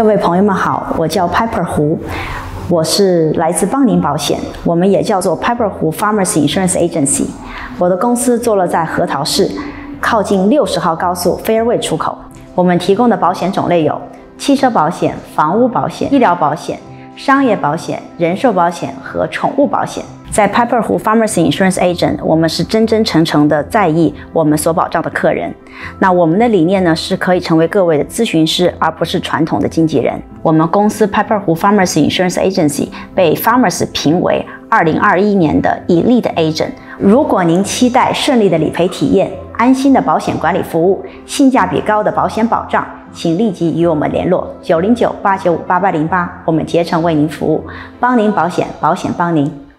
各位朋友们好，我叫 Piper 胡，我是来自邦宁保险，我们也叫做 Piper 胡 Farmers Insurance Agency。我的公司坐落在核桃市，靠近六十号高速 Fairway 出口。我们提供的保险种类有汽车保险、房屋保险、医疗保险、商业保险、人寿保险和宠物保险。在 Piper 湖 Farmers Insurance Agent，我们是真真诚诚的在意我们所保障的客人。那我们的理念呢，是可以成为各位的咨询师，而不是传统的经纪人。我们公司 Piper 湖 Farmers Insurance Agency 被 Farmers 评为2021年的 Elite Agent。如果您期待顺利的理赔体验、安心的保险管理服务、性价比高的保险保障，请立即与我们联络九零九八九五八八零八，我们竭诚为您服务，帮您保险，保险帮您。